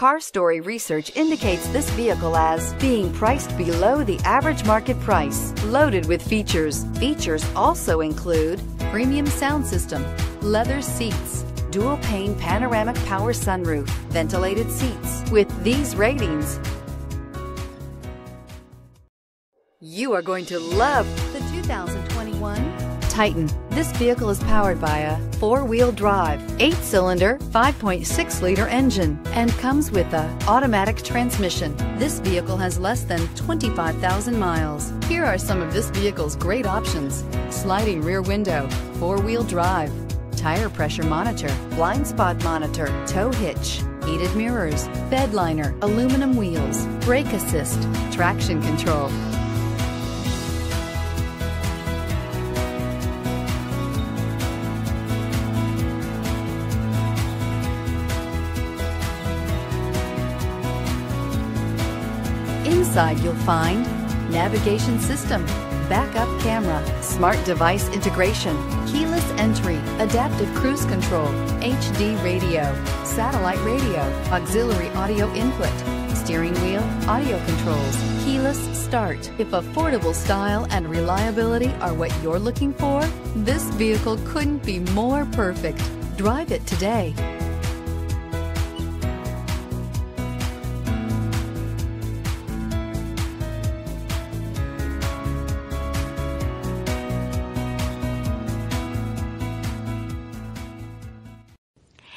Car Story research indicates this vehicle as being priced below the average market price, loaded with features. Features also include premium sound system, leather seats, dual pane panoramic power sunroof, ventilated seats. With these ratings, you are going to love the 2021 Titan. This vehicle is powered by a four-wheel drive, eight-cylinder, 5.6-liter engine and comes with a automatic transmission. This vehicle has less than 25,000 miles. Here are some of this vehicle's great options. Sliding rear window, four-wheel drive, tire pressure monitor, blind spot monitor, tow hitch, heated mirrors, bed liner, aluminum wheels, brake assist, traction control, Inside you'll find navigation system, backup camera, smart device integration, keyless entry, adaptive cruise control, HD radio, satellite radio, auxiliary audio input, steering wheel, audio controls, keyless start. If affordable style and reliability are what you're looking for, this vehicle couldn't be more perfect. Drive it today.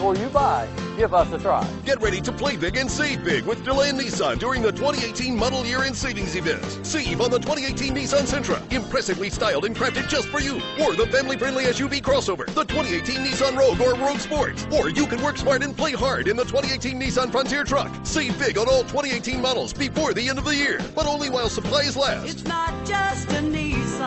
Before you buy, give us a try. Get ready to play big and save big with DeLand Nissan during the 2018 Model Year in Savings event. Save on the 2018 Nissan Sentra, impressively styled and crafted just for you. Or the family-friendly SUV crossover, the 2018 Nissan Rogue or Rogue Sport. Or you can work smart and play hard in the 2018 Nissan Frontier truck. Save big on all 2018 models before the end of the year, but only while supplies last. It's not just a Nissan